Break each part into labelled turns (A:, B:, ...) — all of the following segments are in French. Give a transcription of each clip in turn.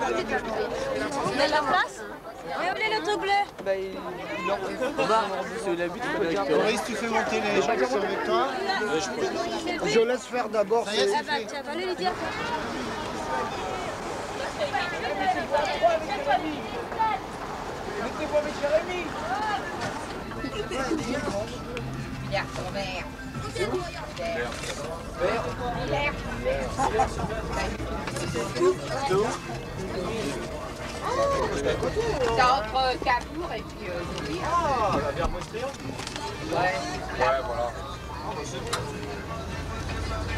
A: On a de la place Oui, on est l'autre bleu.
B: Bah, il en bas, c'est.
C: Maurice, tu fais monter les gens qui sont avec toi Je laisse faire d'abord.
A: Ah bah tiens, va aller
D: C'est entre Cabourg et puis euh.
E: Ah, la bière Mostrion
D: Ouais.
E: Ouais, voilà.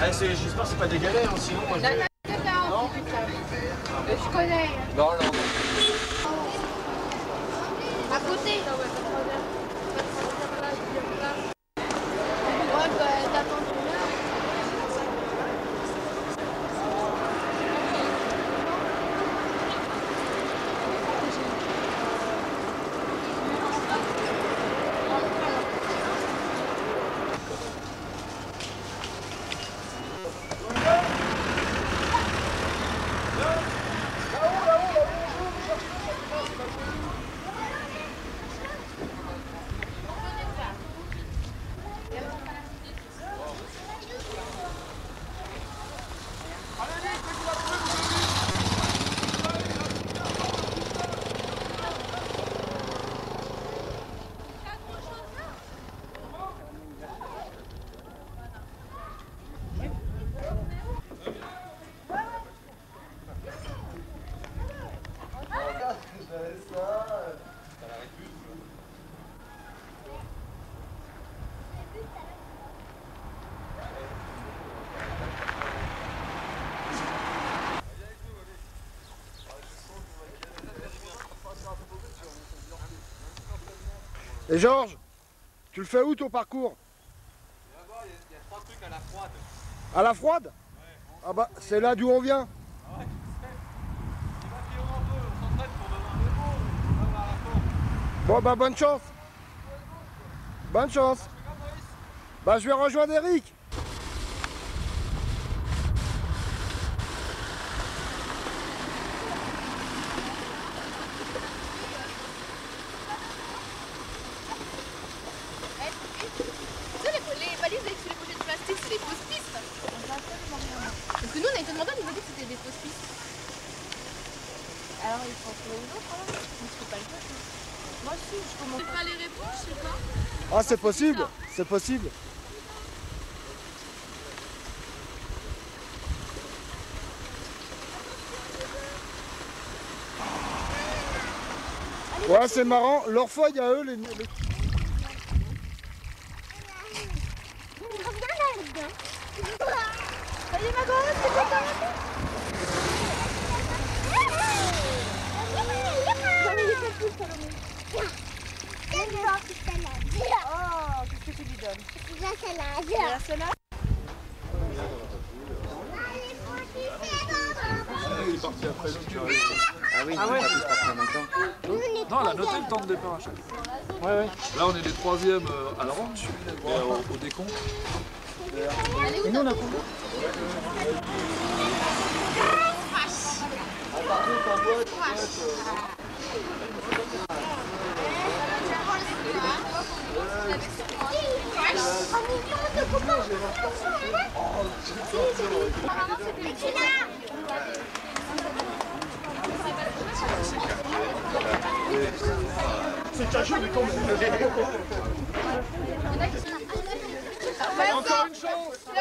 E: Ah, J'espère que c'est pas des galères, hein, sinon moi je
D: Non,
E: vais...
D: non, non, non, putain. Je connais.
E: Non, non, non.
A: À côté. Ouais, bah, t'attends une heure.
C: Et Georges, tu le fais où ton parcours?
E: Il y a trois trucs à la froide.
C: À la froide? Ah bah c'est là d'où on vient. Bon bah bonne chance. Bonne chance. Bah je vais rejoindre Eric.
A: Tu sais, les, les balises avec les pochettes de plastique, c'est des fausses pistes. Parce que nous, on a été demandé, on nous a dit que c'était des fausses pistes. Alors, il faut en trouver une autre, alors Mais tu peux pas le faire, toi. Moi, si, je commence. pas les réponses, je sais pas.
C: Ah c'est possible, c'est possible. Ouais c'est marrant, leur feuille à eux les... les-
A: Allez, ma grosse, c'est quoi ta Oh, qu'est-ce que tu lui donnes La salade
B: Ah oui, ah ouais. pas en même temps.
F: Non, elle a noté le temps de départ à chaque fois.
C: Ouais, ouais.
F: Là, on est les troisièmes euh, à la ronde, au, au décompte.
C: Et nous on a combien
F: Encore une chance. C'est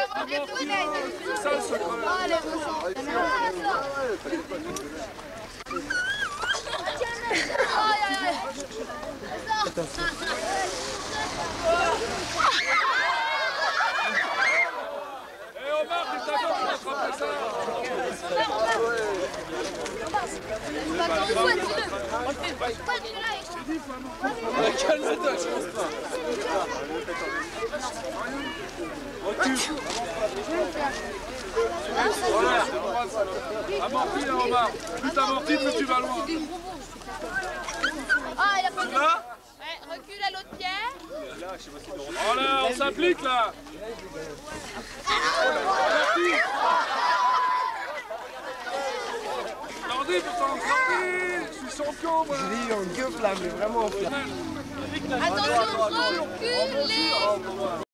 F: Eh Omar, t'es d'accord pour attraper ça Calme-toi, je pense pas. Recule. Voilà, amorti Omar. Plus tu vas loin.
A: Ah, il a pas Ouais, recule à l'autre pierre.
F: Oh là, on s'implique là Amorti. Je suis champion, moi.
C: Je dis en gueule là, mais vraiment en
G: Attention, reculez